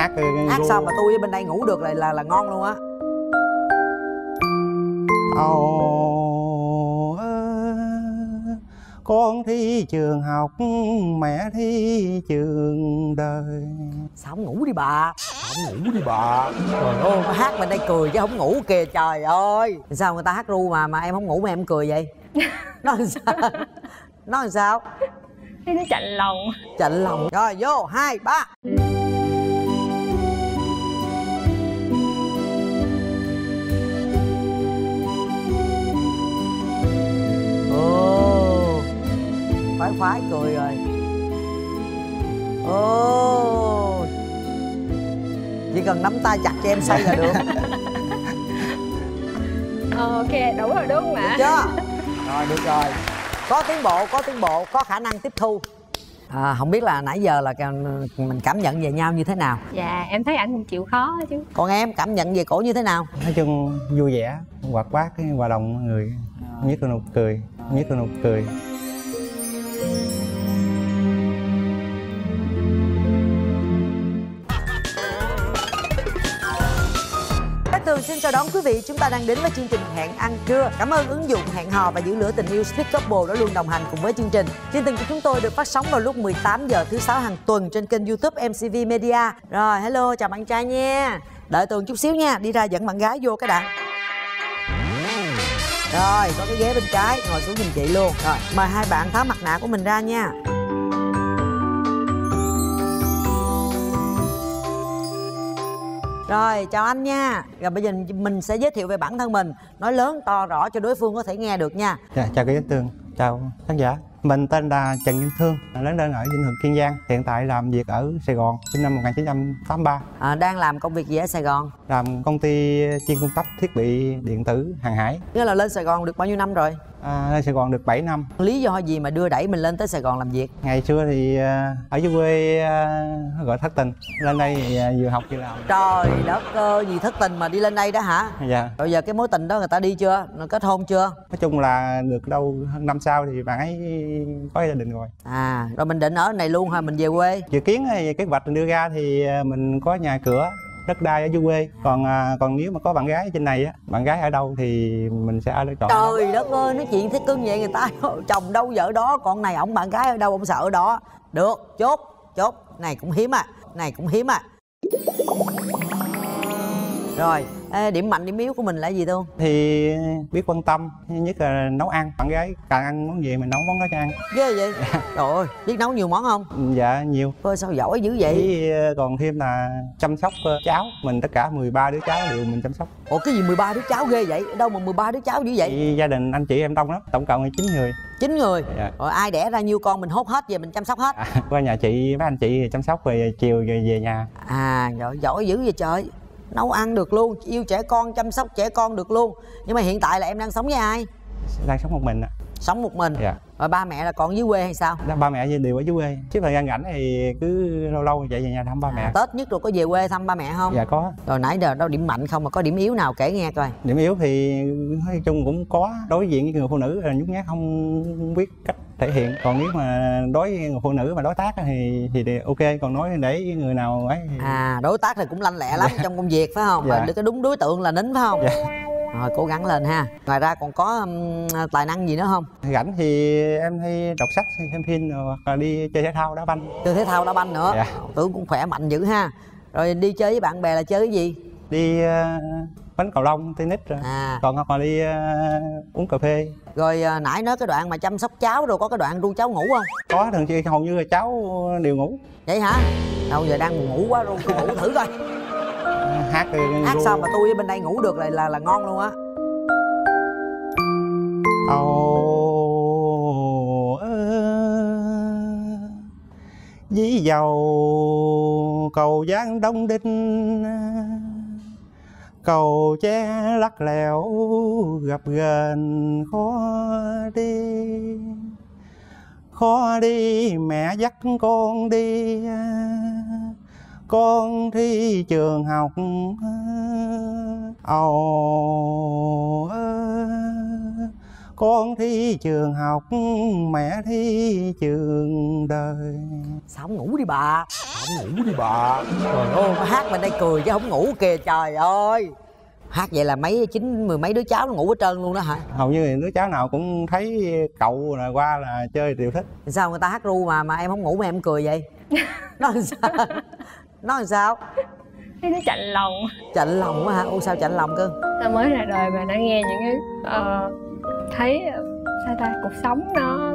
hát hát sao mà tôi ở bên đây ngủ được là là, là ngon luôn á. Ồ, con thi trường học mẹ thi trường đời. Sao không ngủ đi bà? Không ngủ đi bà? Trời ơi. Mà hát bên đây cười chứ không ngủ kìa trời ơi. Sao người ta hát ru mà mà em không ngủ mà em cười vậy? Nó làm sao? Nó làm sao? Nó chạnh lòng. Chạnh lòng. Rồi vô hai ba khoái khoái cười rồi. Ồ chỉ cần nắm tay chặt cho em say là được. Ok đủ rồi đúng không ạ? Chưa? Rồi được rồi. Có tiến bộ có tiến bộ có khả năng tiếp thu. À, không biết là nãy giờ là mình cảm nhận về nhau như thế nào? Dạ em thấy anh chịu khó chứ. Còn em cảm nhận về cổ như thế nào? Nói chung vui vẻ hoạt bát cái hòa đồng mọi người. Nhất là nụ cười nhất là nụ cười chào đón quý vị. Chúng ta đang đến với chương trình Hẹn ăn trưa. Cảm ơn ứng dụng Hẹn hò và giữ lửa tình yêu Speak Couple đã luôn đồng hành cùng với chương trình. Chương trình của chúng tôi được phát sóng vào lúc 18 giờ thứ sáu hàng tuần trên kênh YouTube MCV Media. Rồi, hello, chào bạn trai nha. Đợi Tường chút xíu nha, đi ra dẫn bạn gái vô cái đã. Rồi, có cái ghế bên trái, ngồi xuống nhìn chị luôn. Rồi, mời hai bạn tháo mặt nạ của mình ra nha. Rồi, chào anh nha. Rồi bây giờ mình sẽ giới thiệu về bản thân mình, nói lớn to rõ cho đối phương có thể nghe được nha. Dạ, chào quý Tường, chào khán giả. Mình tên là Trần Vinh Thương, lớn lên ở Vinh Thuận Kiên Giang. Hiện tại làm việc ở Sài Gòn, sinh năm 1983. À, đang làm công việc gì ở Sài Gòn? Làm công ty chuyên cung cấp thiết bị điện tử hàng hải. Nghĩa là lên Sài Gòn được bao nhiêu năm rồi? À, lên Sài Gòn được 7 năm Lý do gì mà đưa đẩy mình lên tới Sài Gòn làm việc? Ngày xưa thì à, ở dưới quê uh, gọi thất tình Lên đây thì vừa học vừa làm Trời đất ơi, gì thất tình mà đi lên đây đó hả? Dạ Rồi giờ cái mối tình đó người ta đi chưa? Nó kết hôn chưa? Nói chung là được đâu hơn năm sau thì bạn ấy có gia đình rồi À, rồi mình định ở này luôn hay mình về quê? Dự kiến thì kế hoạch đưa ra thì mình có nhà cửa đất đai ở dưới quê. Còn à, còn nếu mà có bạn gái ở trên này á bạn gái ở đâu thì mình sẽ ở chọn. Trời đất ơi nói chuyện thế cưng vậy người ta chồng đâu vợ đó còn này ổng bạn gái ở đâu ông sợ ở đó. Được chốt chốt. Này cũng hiếm à này cũng hiếm à rồi Ê, điểm mạnh điểm yếu của mình là gì không thì biết quan tâm nhất là nấu ăn. Bạn gái càng ăn món gì mình nấu món đó cho ăn. Ghê vậy? Dạ. trời ơi biết nấu nhiều món không? Dạ nhiều. Ôi sao giỏi dữ vậy? Ờ, còn thêm là chăm sóc cháu. Mình tất cả 13 đứa cháu đều mình chăm sóc. Ủa cái gì 13 đứa cháu ghê vậy? Đâu mà 13 đứa cháu dữ vậy? Thì gia đình anh chị em đông lắm tổng cộng là chín người. Chín người? Dạ. rồi ai đẻ ra nhiêu con mình hốt hết về mình chăm sóc hết? À, qua nhà chị mấy anh chị chăm sóc rồi chiều rồi về nhà. À giỏi giỏi dữ vậy trời nấu ăn được luôn yêu trẻ con chăm sóc trẻ con được luôn. Nhưng mà hiện tại là em đang sống với ai? Đang sống một mình ạ. Sống một mình? Dạ. Rồi ba mẹ là còn dưới quê hay sao? Ba mẹ đều ở dưới quê. Chứ thời gian rảnh thì cứ lâu lâu chạy về nhà thăm ba mẹ. À, tết nhất rồi có về quê thăm ba mẹ không? Dạ có. Rồi nãy giờ đâu điểm mạnh không mà có điểm yếu nào kể nghe coi. Điểm yếu thì nói chung cũng có đối diện với người phụ nữ là nhút nhát không biết cách thể hiện. Còn nếu mà đối với người phụ nữ mà đối tác thì thì ok còn nói để người nào ấy thì... à đối tác thì cũng lanh lẹ lắm dạ. trong công việc phải không? Dạ. cái đúng đối tượng là nín phải không? Dạ. Rồi cố gắng lên ha. Ngoài ra còn có um, tài năng gì nữa không? Rảnh thì em hay đọc sách xem phim hoặc là đi chơi thể thao đá banh. Chơi thể thao đá banh nữa. Dạ. tưởng cũng khỏe mạnh dữ ha. Rồi đi chơi với bạn bè là chơi cái gì đi uh, bánh cầu lông tennis rồi. À. còn hoặc là đi uh, uống cà phê. Rồi uh, nãy nói cái đoạn mà chăm sóc cháu rồi có cái đoạn ru cháu ngủ không? Có thường xuyên hầu như là cháu đều ngủ. Vậy hả? Đâu giờ đang ngủ quá ru ngủ thử coi. Hát hát sao mà tôi ở bên đây ngủ được là là, là ngon luôn á. Âu dí dầu cầu giang đông đinh cầu che lắc lẻo, gặp gần khó đi. Khó đi, mẹ dắt con đi. Con thi trường học ồ con thi trường học mẹ thi trường đời. Sao không ngủ đi bà? Không ngủ đi bà? Trời ơi. hát bên đây cười chứ không ngủ kìa trời ơi. Hát vậy là mấy chín mười mấy đứa cháu nó ngủ hết trơn luôn đó hả? Hầu như đứa cháu nào cũng thấy cậu là qua là chơi đều thích. Sao người ta hát ru mà mà em không ngủ mà em cười vậy? Nó làm sao? Nó làm sao? Nó chạnh lòng. Chạnh lòng quá hả? Ô sao chạnh lòng cơ? Ta mới ra đời mà đã nghe những cái ờ, thấy ờ, sao ta cuộc sống nó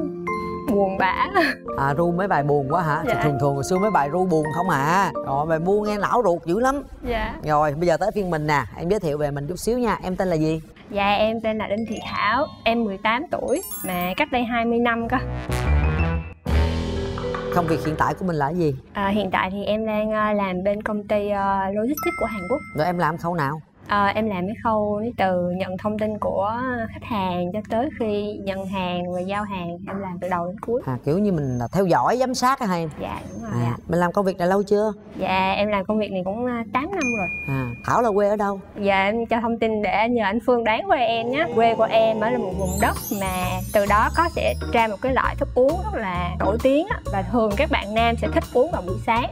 buồn bã. À ru mấy bài buồn quá hả? Dạ. Thì thường thường hồi xưa mấy bài ru buồn không à. Rồi bài buồn nghe não ruột dữ lắm. Dạ. Rồi bây giờ tới phiên mình nè em giới thiệu về mình chút xíu nha. Em tên là gì? Dạ em tên là đinh thị thảo em 18 tuổi mà cách đây 20 năm cơ. Công việc hiện tại của mình là gì? À, hiện tại thì em đang ờ, làm bên công ty ờ, logistics của Hàn Quốc. Rồi em làm khâu nào Ờ, em làm cái khâu từ nhận thông tin của khách hàng cho tới khi nhận hàng và giao hàng em làm từ đầu đến cuối. À kiểu như mình là theo dõi giám sát hay dạ đúng rồi à ạ. mình làm công việc này lâu chưa? Dạ em làm công việc này cũng à, 8 năm rồi. À thảo là quê ở đâu? Dạ em cho thông tin để nhờ anh Phương đoán quê em nhé. Quê của em ở là một vùng đất mà từ đó có sẽ ra một cái loại thức uống rất là nổi tiếng Và thường các bạn nam sẽ thích uống vào buổi sáng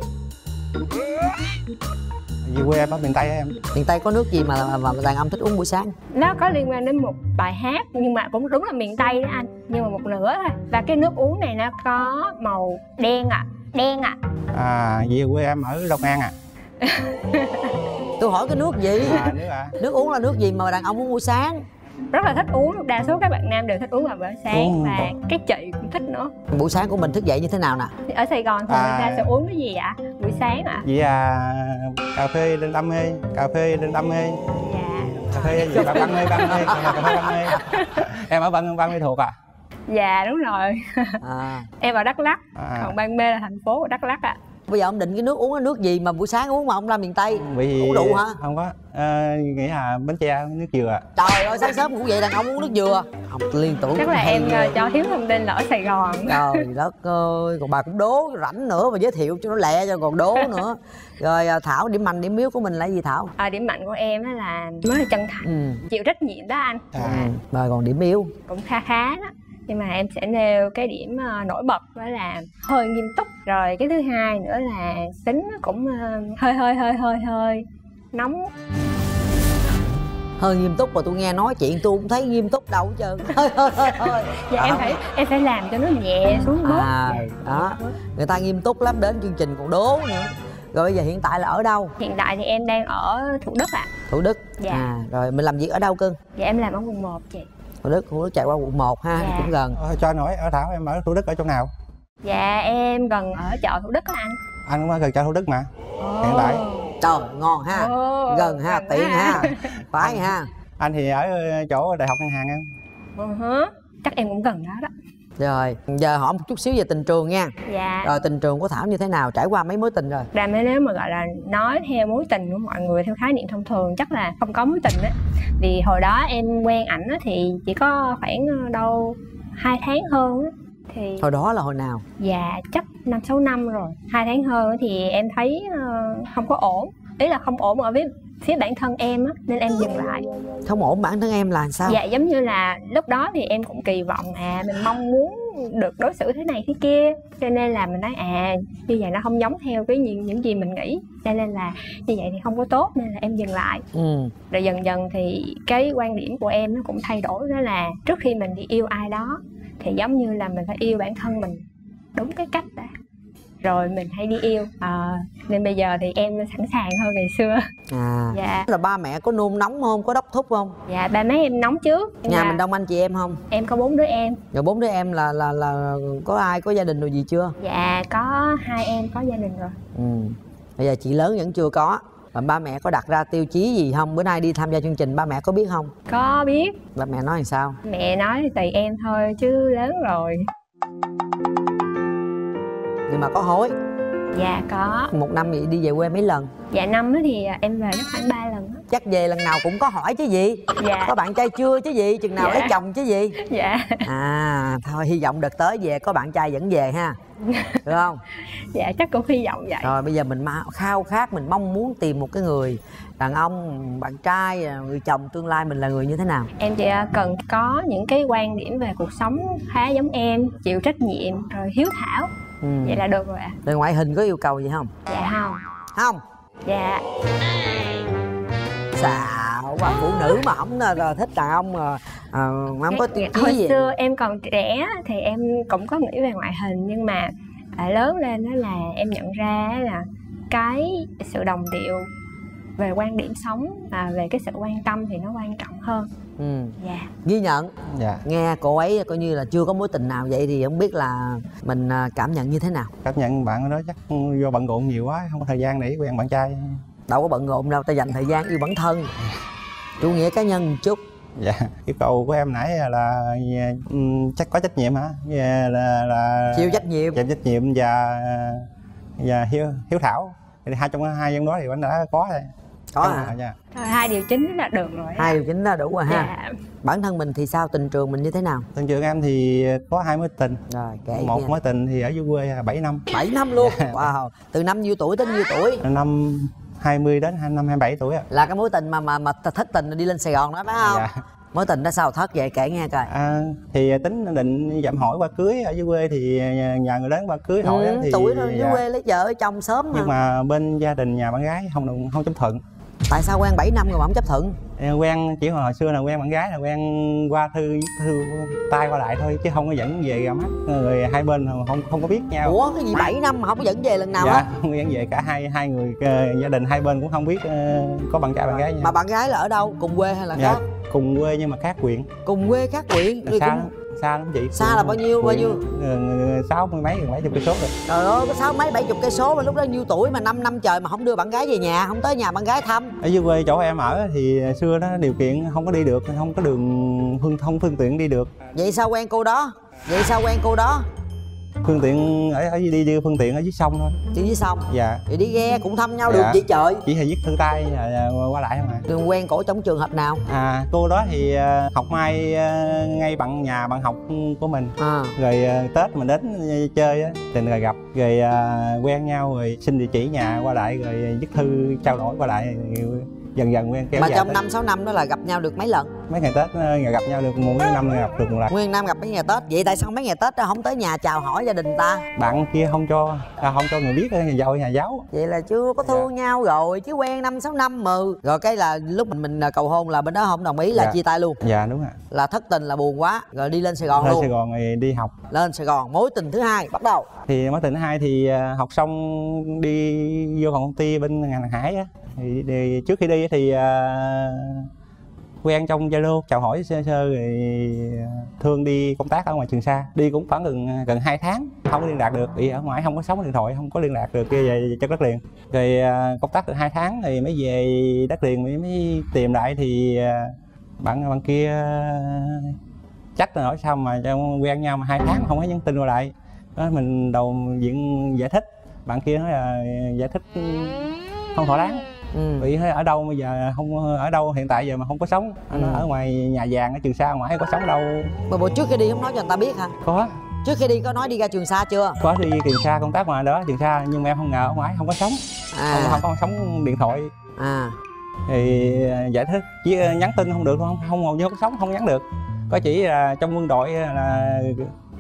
vì quê em ở miền tây á em. Miền tây có nước gì mà mà, đàn ông thích uống buổi sáng? Nó có liên quan đến một bài hát nhưng mà cũng đúng là miền Tây đó anh. Nhưng mà một nửa thôi. Và cái nước uống này nó có màu đen ạ. Đen ạ. À vì quê em ở long an à, tôi hỏi cái nước gì? À nữa à. Nước uống là nước gì mà đàn ông uống buổi sáng Rất là thích uống Đa số các bạn nam đều thích uống vào bữa sáng Uống Và cái chị cũng thích nữa. Buổi sáng của mình thức dậy như thế nào nè? Thì Ở Sài Gòn thì À. người ta sẽ uống cái gì ạ? Buổi sáng ạ? vì à cà phê lên đam mê cà phê lên đam mê Dạ. Cà phê gì? Bạn ban mê ban mê cà phê ban mê em ở ban ban mê thuộc à? Dạ đúng rồi. À. Em ở Đắk Lắk. À. Còn Ban Mê là thành phố ở Đắk Lắk ạ bây giờ ông định cái nước uống là nước gì mà buổi sáng uống mà ông ra miền tây? Vì uống đủ hả? không có. À, nghĩ là bánh tre nước dừa. À. trời ơi sáng sớm ngủ dậy đàn ông uống nước dừa. Ông liên tưởng Chắc là hay em ghê. ờ, cho thiếu thông tin là ở Sài Gòn. Trời đất ơi còn bà cũng đố rảnh nữa mà giới thiệu cho nó lẹ cho còn đố nữa. Rồi à, thảo điểm mạnh điểm yếu của mình là gì thảo? À, Điểm mạnh của em á là mới là chân thành. Ừ. Chịu trách nhiệm đó anh. À. Và rồi còn điểm yếu? Cũng kha khá đó nhưng mà em sẽ nêu cái điểm ờ, nổi bật đó là hơi nghiêm túc. Rồi cái thứ hai nữa là tính nó cũng ờ, hơi hơi hơi hơi hơi nóng. Hơi nghiêm túc mà tôi nghe nói chuyện tôi cũng thấy nghiêm túc đâu hết trơn hơi hơi hơi hơi. Dạ em phải em phải làm cho nó nhẹ xuống bớt. À Dạ, đó. Người ta nghiêm túc lắm đến chương trình còn đố nữa. Rồi bây giờ hiện tại là ở đâu? Hiện tại thì em đang ở thủ đức ạ. Thủ đức. Dạ. à rồi mình làm việc ở đâu cưng? Dạ em làm ở quận 1 chị thủ đức thủ đức chạy qua quận 1 ha Dạ. cũng gần. Ờ, cho anh hỏi ở thảo em ở thủ đức ở trong nào? Dạ em gần ở chợ thủ đức á anh. Anh cũng ở gần chợ thủ đức mà. Hiện tại. trời ngon ha. Ồ, gần ha gần tiện ha. ha. Phải ha. Anh thì ở chỗ đại học ngân hàng em. Ừ hứ. chắc em cũng gần đó đó rồi giờ hỏi một chút xíu về tình trường nha. Dạ. Rồi tình trường của thảo như thế nào? Trải qua mấy mối tình rồi? Ra nếu mà gọi là nói theo mối tình của mọi người theo khái niệm thông thường chắc là không có mối tình á. Vì hồi đó em quen ảnh á thì chỉ có khoảng ờ, đâu hai tháng hơn á thì hồi đó là hồi nào? Dạ chắc năm sáu năm rồi. Hai tháng hơn á thì em thấy ờ, không có ổn. Ý là không ổn ở với phía bản thân em á nên em dừng lại. Không ổn bản thân em là sao? Dạ giống như là lúc đó thì em cũng kỳ vọng à mình mong muốn được đối xử thế này thế kia. Cho nên là mình nói à như vậy nó không giống theo cái những những gì mình nghĩ. Cho nên là như vậy thì không có tốt nên là em dừng lại. Ừ. Rồi dần dần thì cái quan điểm của em nó cũng thay đổi đó là trước khi mình đi yêu ai đó thì giống như là mình phải yêu bản thân mình. Đúng cái cách đã rồi mình hay đi yêu. À, nên bây giờ thì em sẵn sàng hơn ngày xưa. À. Dạ. Là ba mẹ có nôn nóng không? Có đốc thúc không? Dạ ba má em nóng trước. Nhà mà mình đông anh chị em không? Em có bốn đứa em. Rồi bốn đứa em là là là có ai có gia đình rồi gì chưa? Dạ có hai em có gia đình rồi. Ừ. Bây giờ chị lớn vẫn chưa có. Mà ba mẹ có đặt ra tiêu chí gì không? Bữa nay đi tham gia chương trình ba mẹ có biết không? Có biết. Ba mẹ nói làm sao? Mẹ nói thì tùy em thôi chứ lớn rồi nhưng mà có hối. Dạ có. Một năm vậy đi về quê mấy lần? Dạ năm thì em về chắc khoảng 3 lần á. Chắc về lần nào cũng có hỏi chứ gì. Dạ. Có bạn trai chưa chứ gì chừng nào Dạ. lấy chồng chứ gì. Dạ. À thôi hy vọng đợt tới về có bạn trai vẫn về ha. Được không? Dạ chắc cũng hy vọng vậy. Rồi bây giờ mình khao khát mình mong muốn tìm một cái người đàn ông bạn trai người chồng tương lai mình là người như thế nào? Em chỉ cần có những cái quan điểm về cuộc sống khá giống em chịu trách nhiệm rồi hiếu thảo ừ. vậy là được rồi ạ. Rồi ngoại hình có yêu cầu gì không? Dạ không. Không? Dạ. Xạo quá phụ nữ mà không là thích đàn ông mà à, không có tiêu hồi chí gì. xưa em còn trẻ thì em cũng có nghĩ về ngoại hình nhưng mà à, lớn lên đó là em nhận ra là cái sự đồng điệu về quan điểm sống và về cái sự quan tâm thì nó quan trọng hơn. Ừ. dạ. Ghi nhận. Dạ. Nghe cô ấy coi như là chưa có mối tình nào vậy thì không biết là mình à, cảm nhận như thế nào? Cảm nhận bạn đó chắc do bận rộn nhiều quá không có thời gian để quen bạn trai. Đâu có bận rộn đâu ta dành thời gian yêu bản thân. Chủ nghĩa cá nhân một chút. Dạ. Yêu cầu của em nãy là ừm, chắc có trách nhiệm hả? Dạ, là là chịu trách nhiệm. Chịu trách nhiệm và và hiếu hiếu thảo. Thì hai trong hai nhân đó thì anh đã có rồi có hả dạ. Thôi, hai điều chính là được rồi hai điều chính là đủ rồi ha. Dạ. Bản thân mình thì sao? Tình trường mình như thế nào? Thường trường em thì có hai mối tình. Rồi kể một nghe. mối tình thì ở dưới quê 7 năm. 7 năm luôn? Wow. Từ năm nhiêu tuổi đến nhiêu tuổi? Năm 20 đến hai năm 27 tuổi ạ. Là cái mối tình mà mà mà thất tình đi lên sài gòn đó phải không? Dạ. mối tình đó sao? Thất vậy? Kể nghe coi. À, thì tính định dặm hỏi qua cưới ở dưới quê thì nhà, nhà người lớn qua cưới hỏi á ừ, thì tuổi rồi dưới dạ. quê lấy vợ chồng sớm mà. nhưng mà bên gia đình nhà bạn gái không đồng không chấp thuận tại sao quen 7 năm rồi mà không chấp thuận? Em quen chỉ hồi xưa là quen bạn gái là quen qua thư thư tay qua lại thôi chứ không có dẫn về ra mắt. Người hai bên không không có biết nhau. Ủa cái gì 7 năm mà không có dẫn về lần nào dạ hết? không dẫn về cả hai hai người ờ, gia đình hai bên cũng không biết ờ, có bạn trai bạn gái nhau. mà bạn gái là ở đâu? Cùng quê hay là dạ khác? cùng quê nhưng mà khác quyện cùng quê khác quyện Là xa cũng- xa lắm chị? Xa là bao nhiêu, bao nhiêu? Sáu mươi mấy bảy chục cây số rồi. Trời ơi có sáu mấy bảy chục cây số mà lúc đó nhiêu tuổi mà 5 năm trời mà không đưa bạn gái về nhà không tới nhà bạn gái thăm. Ở dưới quê chỗ em ở thì xưa đó điều kiện không có đi được không có đường phương thông phương tiện đi được. Vậy sao quen cô đó? Vậy sao quen cô đó phương tiện ở ở đi đi phương tiện ở dưới sông thôi. Đi với xong dạ. Thì đi ghe cũng thăm nhau Dạ. được vậy trời? Chỉ là viết thư tay là, là qua lại không à. Đừng quen cổ trong trường hợp nào? À cô đó thì ờ, học mai ờ, ngay bằng nhà bạn học của mình. À. Rồi ờ, tết mình đến chơi á tình rồi gặp rồi quen nhau rồi xin địa chỉ nhà qua lại rồi viết thư trao đổi qua lại dần dần quen kéo mà trong năm sáu năm đó là gặp nhau được mấy lần mấy ngày tết ờ, ngày gặp nhau được một năm gặp được một lần. Nguyên năm gặp mấy ngày tết? Vậy tại sao mấy ngày tết không tới nhà chào hỏi gia đình ta? Bạn kia không cho à, không cho người biết ờ, nhà dâu nhà giáo. Vậy là chưa có thương nhau rồi chứ quen năm sáu năm mừ rồi cái là lúc mình mình cầu hôn là bên đó không đồng ý là Dạ. chia tay luôn. Dạ đúng ạ. Là thất tình là buồn quá rồi đi lên sài gòn lên luôn. Sài gòn rồi đi học. Lên sài gòn mối tình thứ hai bắt đầu. Thì mối tình thứ hai thì ờ, học xong đi vô phòng công ty bên ngành hàng hải á. Thì, thì trước khi đi thì ờ, quen trong zalo chào hỏi sơ sơ rồi ờ, thương đi công tác ở ngoài trường sa. Đi cũng khoảng gần ờ, gần 2 tháng không có liên lạc được. Vì ở ngoài không có sóng điện thoại không có liên lạc được kia về cho đất liền. Rồi ờ, công tác được hai tháng thì mới về đất liền mới, mới tìm lại thì bạn bạn kia chắc là hỏi sao mà quen nhau mà hai tháng không có nhắn tin qua lại. Đó mình đầu diện giải thích. Bạn kia nói là giải thích ừ, không thỏa đáng ừ. nói ở đâu bây giờ không ở đâu hiện tại giờ mà không có sống? Anh Ừ. ở ngoài nhà vàng ở trường sa ngoài có sống đâu. Mà bộ trước khi đi không nói cho người ta biết hả? Có. Trước khi đi có nói đi ra trường sa chưa? Có đi trường sa công tác ngoài đó trường sa nhưng mà em không ngờ ở ngoài không có sống. Không, à không có sống điện thoại. À. Thì à, giải thích chỉ à, nhắn tin không được không không hầu như không sống không nhắn được. Có chỉ là trong quân đội là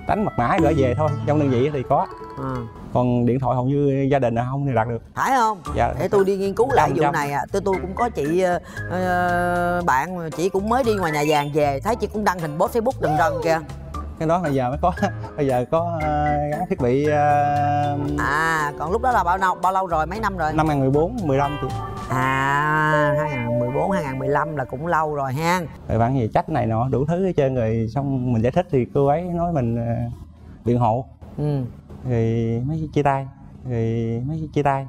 đánh mật mã gửi về thôi trong đơn vị thì có. À. còn điện thoại hầu như gia đình là không liên lạc được. Phải không? Dạ. Để tôi đi nghiên cứu lại vụ này à. Tôi tôi cũng có chị ờ, bạn chị cũng mới đi ngoài nhà vàng về. Thấy chị cũng đăng hình post facebook rần rần kìa cái đó bây giờ mới có bây giờ có à, gắn thiết bị à, à còn lúc đó là bao lâu bao lâu rồi? Mấy năm rồi? năm 2014 15 thì à 2014 2015 là cũng lâu rồi ha. Rồi bạn gì trách này nọ đủ thứ hết trơn rồi xong mình giải thích thì cô ấy nói mình à, biện hộ. Ừ. Rồi mới chia tay rồi mới chia tay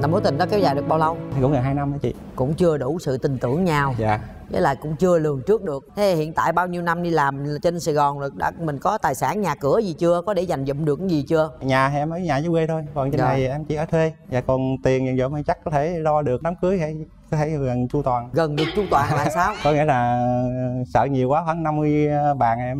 là mối tình đó kéo dài được bao lâu? Cũng gần hai năm đó chị. Cũng chưa đủ sự tin tưởng nhau. Dạ. Với lại cũng chưa lường trước được. Thế hiện tại bao nhiêu năm đi làm trên sài gòn rồi đã mình có tài sản nhà cửa gì chưa? Có để dành dụm được cái gì chưa? Nhà thì em ở nhà dưới quê thôi còn trên Rồi. này em chỉ ở thuê. Và còn tiền dần thì chắc có thể lo được đám cưới hay có thể gần chu toàn gần được chu toàn là sao? Có nghĩa là sợ nhiều quá khoảng 50 bàn em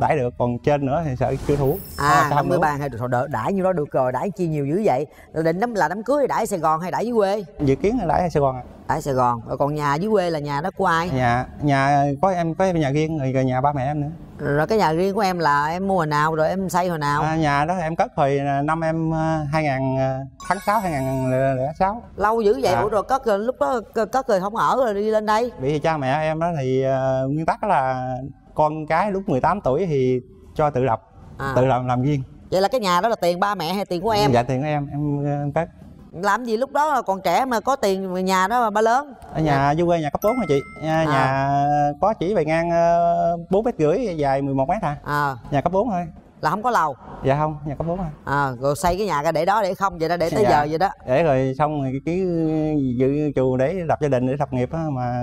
đãi được còn trên nữa thì sợ chưa đủ à năm mươi bàn hay đỡ đãi nhiêu đó được rồi đãi chi nhiều dữ vậy. Định đám là đám cưới đãi sài gòn hay đãi dưới quê? Dự kiến là đãi ở sài gòn à. Đãi sài gòn. Rồi còn nhà dưới quê là nhà đó của ai? Nhà nhà có em có nhà riêng rồi nhà ba mẹ em nữa. Rồi cái nhà riêng của em là em mua hồi nào rồi em xây hồi nào? À, nhà đó em cất hồi năm em à, 2000 à, tháng 6 2006 lâu dữ vậy? À. ủa rồi cất rồi lúc đó cất rồi không ở rồi đi lên đây? Vì cha mẹ em đó thì à, nguyên tắc là con cái lúc 18 tuổi thì cho tự lập à. tự làm làm riêng. Vậy là cái nhà đó là tiền ba mẹ hay tiền của em? Dạ tiền của em em, em cất làm gì lúc đó là còn trẻ mà có tiền nhà đó mà ba lớn? Ở nhà dưới quê nhà cấp 4 hả chị? Nhà, nhà có chỉ bề ngang ờ, bốn mét rưỡi dài 11 mét à à. Nhà cấp 4 thôi là không có lầu? Dạ không nhà cấp 4 thôi à rồi xây cái nhà ra để đó để không vậy đó để tới Dạ. giờ vậy đó. Để rồi xong rồi cái dự chù để lập gia đình để lập nghiệp á mà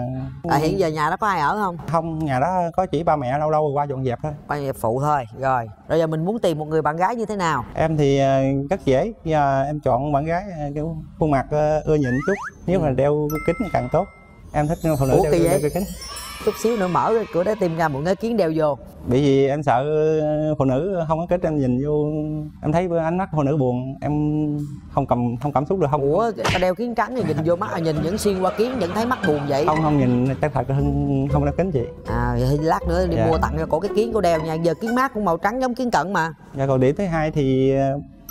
à, hiện giờ nhà đó có ai ở không? Không nhà đó có chỉ ba mẹ lâu lâu rồi qua dọn dẹp thôi. Coi như phụ thôi rồi. Rồi giờ mình muốn tìm một người bạn gái như thế nào? Em thì ờ, rất dễ Giờ em chọn bạn gái ờ, kiểu khuôn mặt ờ, ưa nhịn chút nếu mà đeo kính thì càng tốt. Em thích phụ nữ Ủa, đeo, vậy? đeo kính chút xíu nữa mở cái cửa để tìm ra một cái kiến đeo vô. Bởi vì em sợ phụ nữ không có kính em nhìn vô em thấy ánh mắt phụ nữ buồn em không cầm không cảm xúc được không? Ủa ta đeo kiến trắng thì nhìn vô mắt nhìn vẫn xuyên qua kiến vẫn thấy mắt buồn vậy? Không không nhìn chắc thật không không đeo kính chị. À vậy lát nữa đi Dạ. mua tặng cho cổ cái kiến cô đeo nha. Giờ kiến mát cũng màu trắng giống kiến cận mà. Và còn điểm thứ hai thì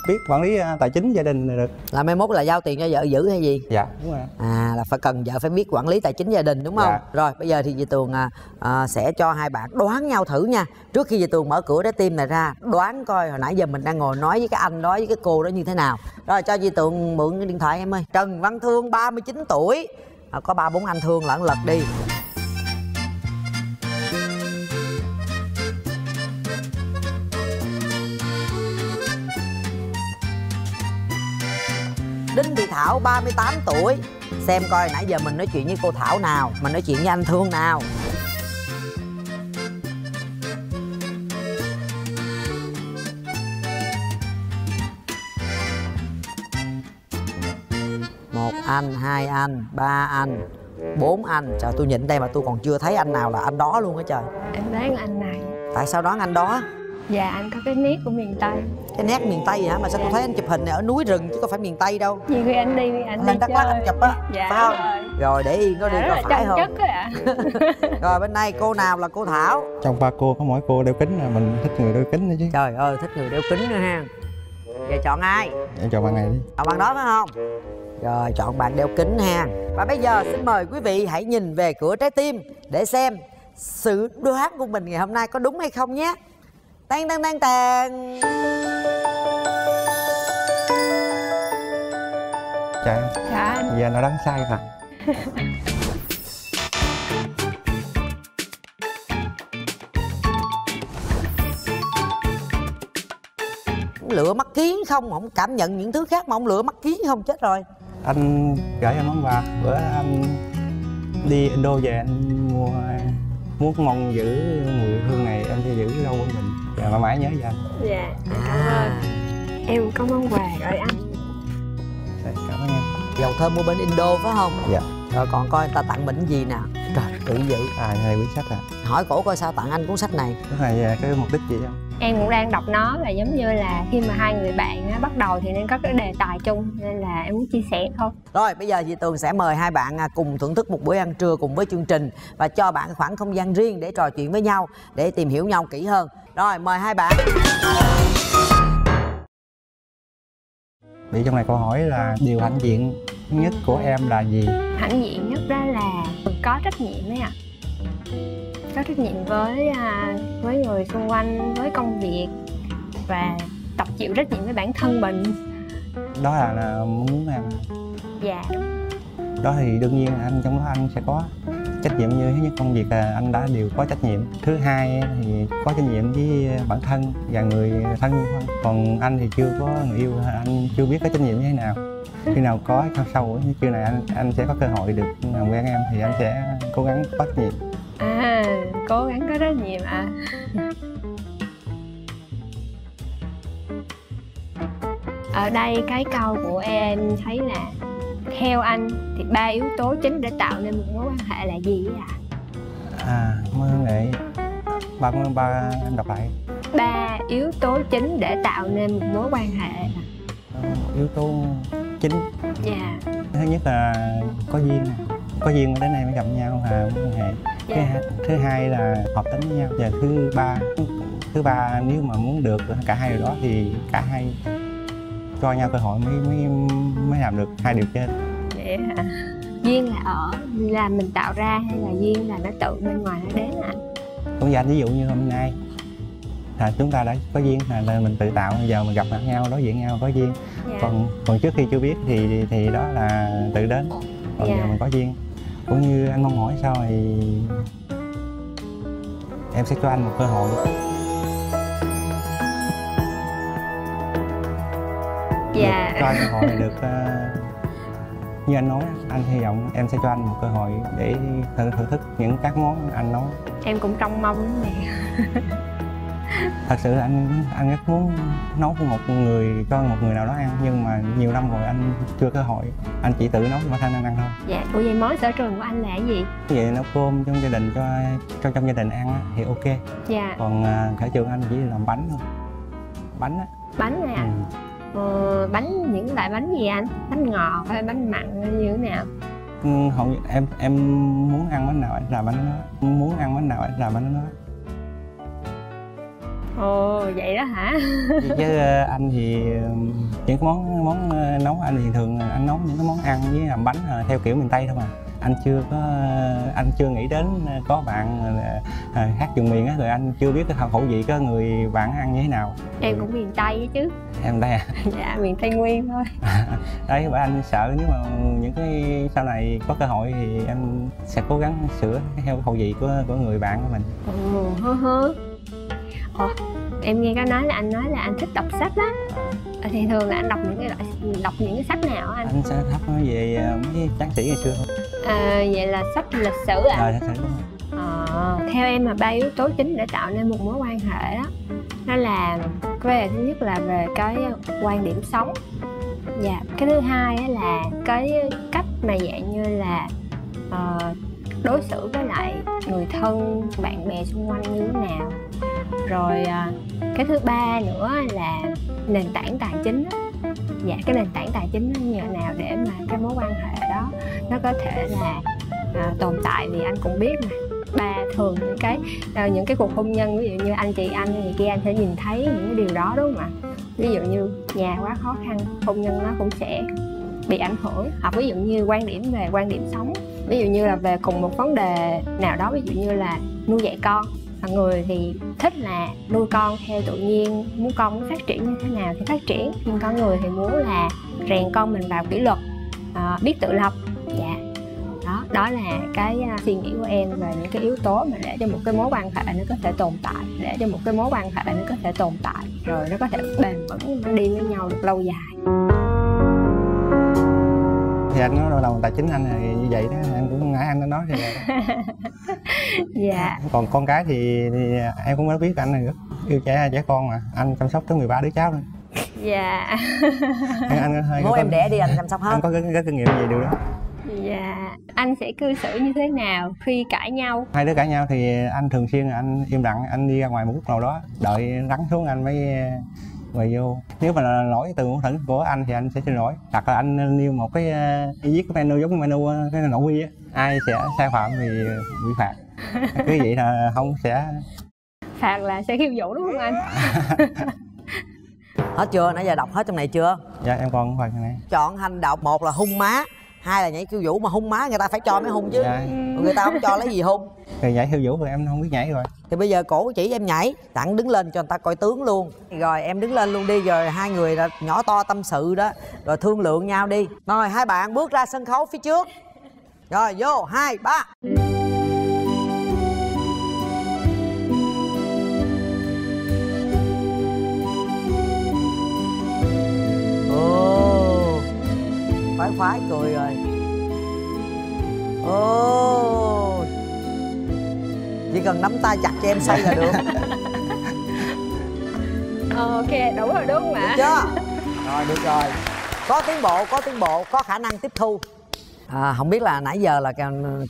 biết quản lý ờ, tài chính gia đình là được. Là mai mốt là giao tiền cho vợ giữ hay gì? Dạ. Đúng rồi. À là phải cần vợ phải biết quản lý tài chính gia đình đúng không? Dạ. rồi bây giờ thì dì tường à, à, sẽ cho hai bạn đoán nhau thử nha. Trước khi dì tường mở cửa trái tim này ra đoán coi hồi nãy giờ mình đang ngồi nói với cái anh đó với cái cô đó như thế nào. Rồi cho dì tường mượn cái điện thoại em ơi. Trần văn thương 39 tuổi. À, có ba bốn anh thương lẫn lật đi Thảo 38 tuổi. Xem coi nãy giờ mình nói chuyện với cô Thảo nào Mình nói chuyện với anh Thương nào. Một anh, hai anh, ba anh Bốn anh. Trời tôi nhìn đây mà tôi còn chưa thấy anh nào là anh đó luôn á trời. Em đoán anh này. Tại sao đoán anh đó? Dạ anh có cái nét của miền tây Cái nét miền Tây hả? Mà sao tôi thấy anh chụp hình này ở núi rừng chứ có phải miền Tây đâu? Nhiều khi anh đi anh đi Lên Đắk Lắk anh chụp á dạ Phải không? rồi. Rồi để yên có đi có phải không? chất á ạ. Rồi bên đây cô nào là cô Thảo? Trong ba cô có mỗi cô đeo kính là mình thích người đeo kính nữa chứ. Trời ơi thích người đeo kính nữa ha. Giờ chọn ai? Em chọn bạn này đi. Chọn bạn đó phải không? Rồi chọn bạn đeo kính ha. Và bây giờ xin mời quý vị hãy nhìn về cửa trái tim Để xem sự đoán của mình ngày hôm nay có đúng hay không nhé. Tan tan tan tan em. Dạ anh. Giờ nó đáng sai thật Lựa mắt kiến không Không cảm nhận những thứ khác mà không lựa mắt kiến không chết rồi. Anh gửi em món quà. Bữa anh đi Indo về anh mua muốn mong giữ mùi hương này em sẽ giữ lâu với mình. Và mãi mãi nhớ về anh. Dạ cảm ơn. Em có món quà rồi anh Dầu thơm mua bên Indo phải không? Dạ. Rồi còn coi người ta tặng mình gì nè. Trời kỹ dữ à này quyển sách à? Hỏi cổ coi sao tặng anh cuốn sách này. Cái này à, cái mục đích gì không? Em cũng đang đọc nó là giống như là khi mà hai người bạn á, bắt đầu thì nên có cái đề tài chung nên là em muốn chia sẻ thôi. Rồi bây giờ chị Tường sẽ mời hai bạn à, cùng thưởng thức một bữa ăn trưa cùng với chương trình Và cho bạn khoảng không gian riêng để trò chuyện với nhau Để tìm hiểu nhau kỹ hơn. Rồi mời hai bạn. Bị trong này câu hỏi là điều hãnh diện nhất của em là gì? Hãnh diện nhất đó là có trách nhiệm ấy ạ. Có trách nhiệm với à, với người xung quanh với công việc và tập chịu trách nhiệm với bản thân mình. Đó là, là muốn em dạ. Đó thì đương nhiên anh trong đó anh sẽ có trách nhiệm như thứ nhất công việc là anh đã đều có trách nhiệm. Thứ hai thì có trách nhiệm với bản thân và người thân còn anh thì chưa có người yêu anh chưa biết cái trách nhiệm như thế nào khi nào có sau sau buổi trưa này anh anh sẽ có cơ hội được làm quen em thì anh sẽ cố gắng trách nhiệm à cố gắng có rất nhiều à ở đây cái câu của em thấy là theo anh thì ba yếu tố chính để tạo nên một mối quan hệ là gì ạ? À mơ nghệ ba ba em đọc lại. Ba yếu tố chính để tạo nên một mối quan hệ. Ờ, yếu tố chính dạ. Thứ nhất là có duyên. Có duyên đến nay mới gặp nhau mối quan hệ. Thứ, dạ. hai, thứ hai là hợp tính với nhau. Và thứ ba thứ ba nếu mà muốn được cả hai điều đó thì cả hai cho nhau cơ hội mới mới mới làm được hai điều trên. Hả duyên là ở là mình tạo ra hay là duyên là nó tự bên ngoài nó đến ạ cũng như anh ví dụ như hôm nay là chúng ta đã có duyên. Là, là mình tự tạo giờ mình gặp mặt nhau đối diện nhau có duyên. Dạ. Còn còn trước khi chưa biết thì thì đó là tự đến. Còn Dạ. giờ mình có duyên. Cũng như anh mong hỏi sao thì em sẽ cho anh một cơ hội. Dạ. được, cho anh cơ hội được ờ, như anh nói anh hy vọng em sẽ cho anh một cơ hội để thử, thử thức những các món anh nấu. Em cũng trông mong nè thật sự là anh anh rất muốn nấu cho một người cho một người nào đó ăn nhưng mà nhiều năm rồi anh chưa cơ hội. Anh chỉ tự nấu bản thân anh ăn thôi. Dạ ủa vậy món sở trường của anh là cái gì? Dụ nấu cơm trong gia đình cho cho trong gia đình ăn á, thì ok. Dạ. Còn à, sở trường anh chỉ làm bánh thôi. Bánh á. Bánh nè ừ. ờ, bánh những loại bánh gì anh? Bánh ngọt hay bánh mặn hay như thế nào? Ừ, hầu như em em muốn ăn bánh nào anh làm bánh đó. Muốn ăn bánh nào anh làm bánh đó ồ vậy đó hả? Chứ ờ, anh thì ờ, những món món ờ, nấu anh thì thường anh nấu những cái món ăn với làm bánh theo kiểu miền tây thôi mà. Anh chưa có anh chưa nghĩ đến có bạn khác vùng miền á rồi anh chưa biết cái khẩu vị có người bạn ăn như thế nào. Em cũng miền tây chứ. Em đây à? Dạ miền tây nguyên thôi. Đấy và anh sợ nếu mà những cái sau này có cơ hội thì em sẽ cố gắng sửa theo khẩu vị của của người bạn của mình. Ồ hơ hơ em nghe có nói là anh nói là anh thích đọc sách á Ờ, thì thường là anh đọc những cái loại đọc những cái sách nào anh? Anh sẽ thắp nó về ờ, mấy tráng sĩ ngày xưa thôi à, vậy là sách lịch sử à đúng rồi. Ờ, theo em mà ba yếu tố chính để tạo nên một mối quan hệ đó đó là về thứ nhất là về cái quan điểm sống. Và cái thứ hai là cái cách mà dạng như là ờ, đối xử với lại người thân bạn bè xung quanh như thế nào rồi à, cái thứ ba nữa là nền tảng tài chính dạ cái nền tảng tài chính nhờ như nào để mà cái mối quan hệ đó nó có thể là à, tồn tại vì anh cũng biết mà. Ba thường những cái à, những cái cuộc hôn nhân ví dụ như anh chị anh thì kia anh sẽ nhìn thấy những cái điều đó đúng không ạ? Ví dụ như nhà quá khó khăn hôn nhân nó cũng sẽ bị ảnh hưởng. Hoặc ví dụ như quan điểm về quan điểm sống ví dụ như là về cùng một vấn đề nào đó ví dụ như là nuôi dạy con. Mọi người thì thích là nuôi con theo tự nhiên muốn con nó phát triển như thế nào thì phát triển. Nhưng có người thì muốn là rèn con mình vào kỷ luật uh, biết tự lập. Dạ. Đó đó là cái à, suy nghĩ của em về những cái yếu tố mà để cho một cái mối quan hệ nó có thể tồn tại để cho một cái mối quan hệ nó có thể tồn tại rồi nó có thể bền vững nó đi với nhau được lâu dài thì anh nói đầu tài chính anh là như vậy đó em cũng nãy anh đã nói thì dạ. Còn con cái thì, thì em cũng mới biết anh này nữa yêu trẻ trẻ con mà anh chăm sóc tới 13 đứa cháu thôi. Dạ. Anh, anh hơi bố có, em đẻ đi anh chăm sóc hết. anh có cái, cái kinh nghiệm gì điều đó? Dạ. Anh sẽ cư xử như thế nào khi cãi nhau? Hai đứa cãi nhau thì anh thường xuyên là anh im lặng anh đi ra ngoài một lúc nào đó đợi lắng xuống anh mới quay vô. Nếu mà là lỗi từ mâu thuẫn của anh thì anh sẽ xin lỗi. Hoặc là anh nêu một cái ờ, viết cái menu giống menu ờ, cái nội quy á ai sẽ sai phạm thì bị phạt. Cứ vậy là không sẽ phạt là sẽ khiêu vũ đúng không anh? Hết chưa? Nãy giờ đọc hết trong này chưa? Dạ em còn phần này. Chọn hành động một là hung má hai là nhảy khiêu vũ mà hung má người ta phải cho mới hung chứ. Dạ. Người ta không cho lấy gì hung rồi nhảy khiêu vũ rồi em không biết nhảy rồi. Thì bây giờ cổ chỉ em nhảy đặng đứng lên cho người ta coi tướng luôn. Rồi em đứng lên luôn đi rồi hai người là nhỏ to tâm sự đó. Rồi thương lượng nhau đi. Rồi hai bạn bước ra sân khấu phía trước. Rồi vô hai ba. Ồ oh, khoái khoái cười rồi. Ồ. oh chỉ cần nắm tay chặt cho em say là được. Ok đủ rồi đúng không ạ? Được chưa? Rồi được rồi. Có tiến bộ có tiến bộ có khả năng tiếp thu. À, không biết là nãy giờ là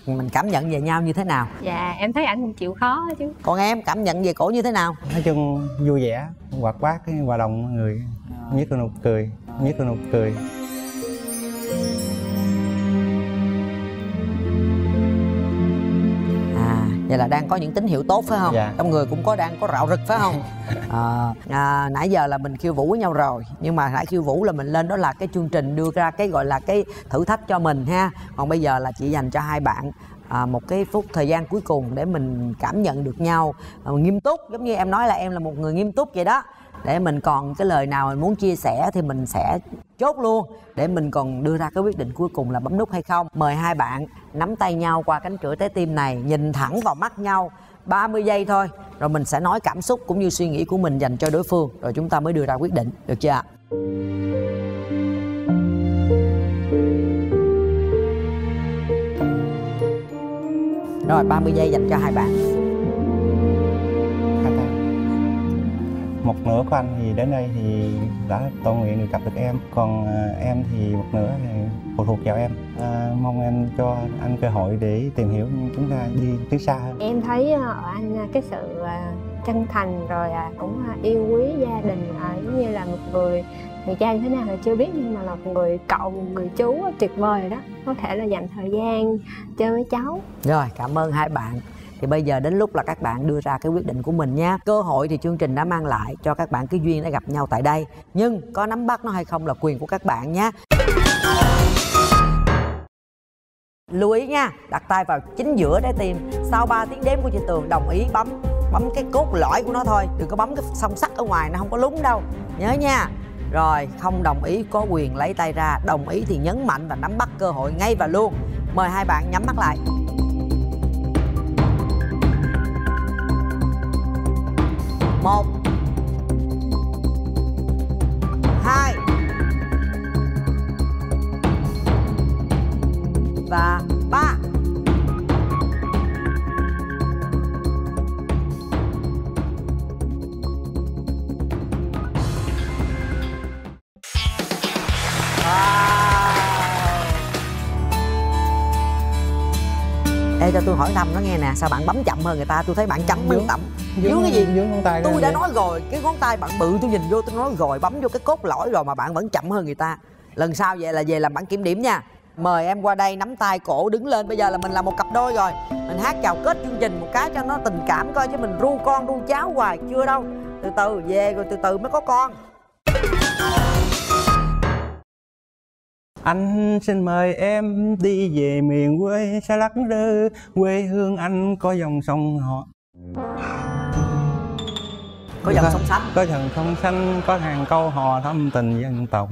mình cảm nhận về nhau như thế nào? Dạ em thấy anh chịu khó chứ. Còn em cảm nhận về cổ như thế nào? Nói chung vui vẻ hoạt bát cái hòa đồng mọi người. Nhất là nụ cười nhất là nụ cười vậy là đang có những tín hiệu tốt phải không? Dạ. trong người cũng có đang có rạo rực phải không? À, à, nãy giờ là mình khiêu vũ với nhau rồi nhưng mà nãy khiêu vũ là mình lên đó là cái chương trình đưa ra cái gọi là cái thử thách cho mình ha. Còn bây giờ là chỉ dành cho hai bạn à, một cái phút thời gian cuối cùng để mình cảm nhận được nhau à, nghiêm túc. Giống như em nói là em là một người nghiêm túc vậy đó để mình còn cái lời nào mình muốn chia sẻ thì mình sẽ chốt luôn. Để mình còn đưa ra cái quyết định cuối cùng là bấm nút hay không, mời hai bạn nắm tay nhau qua cánh cửa trái tim này, nhìn thẳng vào mắt nhau 30 giây thôi, rồi mình sẽ nói cảm xúc cũng như suy nghĩ của mình dành cho đối phương, rồi chúng ta mới đưa ra quyết định, được chưa ạ? Rồi 30 giây dành cho hai bạn. Một nửa của anh thì đến đây thì đã tự nguyện được gặp được em. Còn à, em thì một nửa thì phụ thuộc vào em. À, mong em cho anh cơ hội để tìm hiểu chúng ta đi tiến xa hơn. Em thấy ở anh à, cái sự chân thành rồi cũng yêu quý gia đình giống như là một người người cha như thế nào là chưa biết nhưng mà là một người cậu một người chú tuyệt vời đó. Có thể là dành thời gian chơi với cháu. Rồi cảm ơn hai bạn thì bây giờ đến lúc là các bạn đưa ra cái quyết định của mình nha. Cơ hội thì chương trình đã mang lại cho các bạn cái duyên để gặp nhau tại đây. Nhưng có nắm bắt nó hay không là quyền của các bạn nhé lưu ý nha, đặt tay vào chính giữa trái tim. Sau 3 tiếng đếm của chị tường, đồng ý bấm bấm cái cốt lõi của nó thôi. Đừng có bấm cái song sắt ở ngoài, nó không có lúng đâu. Nhớ nha. Rồi, không đồng ý, có quyền lấy tay ra. Đồng ý thì nhấn mạnh và nắm bắt cơ hội ngay và luôn. Mời hai bạn nhắm mắt lại. Một. Hai. Và ba. Ê cho tôi hỏi thăm nó nghe nè Sao bạn bấm chậm hơn người ta? Tôi thấy bạn chậm hơn tầm dướng cái gì? dướng ngón tay tôi đã nói rồi cái ngón tay bạn bự tôi nhìn vô tôi nói rồi bấm vô cái cốt lõi rồi mà bạn vẫn chậm hơn người ta. Lần sau về là về làm bản kiểm điểm nha. Mời em qua đây nắm tay cổ đứng lên bây giờ là mình là một cặp đôi rồi. Mình hát chào kết chương trình một cái cho nó tình cảm coi chứ mình ru con ru cháu hoài chưa đâu. Từ từ về rồi từ từ mới có con. Anh xin mời em đi về miền quê xa lắc lơ Quê hương anh có dòng sông họ có dòng sông xanh có dòng sông xanh có hàng câu hò thâm tình dân tộc.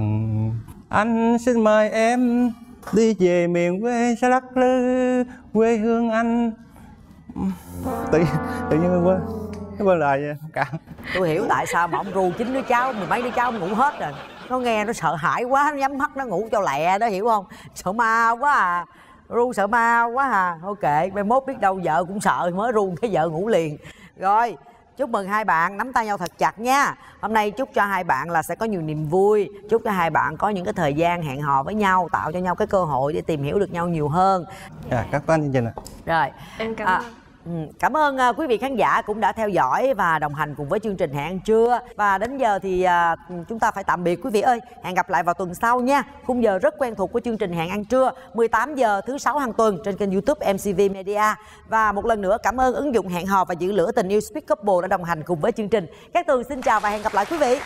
Anh xin mời em đi về miền quê xa lắc lư quê hương anh. Tự tự nhiên quên cái quên lời vậy cả tôi hiểu tại sao mà ông ru chín đứa cháu mười mấy đứa cháu ngủ hết rồi. Nó nghe nó sợ hãi quá nó nhắm mắt nó ngủ cho lẹ đó hiểu không? Sợ ma quá à. Ru sợ ma quá à. Ok mai mốt biết đâu vợ cũng sợ mới ru cái vợ ngủ liền. Rồi chúc mừng hai bạn nắm tay nhau thật chặt nha. Hôm nay chúc cho hai bạn là sẽ có nhiều niềm vui. Chúc cho hai bạn có những cái thời gian hẹn hò với nhau tạo cho nhau cái cơ hội để tìm hiểu được nhau nhiều hơn. À, các anh chương trình ạ. Rồi. Em cảm à, ơn Ừ, cảm ơn uh, quý vị khán giả cũng đã theo dõi và đồng hành cùng với chương trình hẹn trưa. Và đến giờ thì uh, chúng ta phải tạm biệt quý vị ơi. Hẹn gặp lại vào tuần sau nha. Khung giờ rất quen thuộc của chương trình hẹn ăn trưa 18 giờ thứ sáu hàng tuần trên kênh youtube mcv media. Và một lần nữa cảm ơn ứng dụng hẹn hò và giữ lửa tình yêu speak couple đã đồng hành cùng với chương trình. Các tường xin chào và hẹn gặp lại quý vị.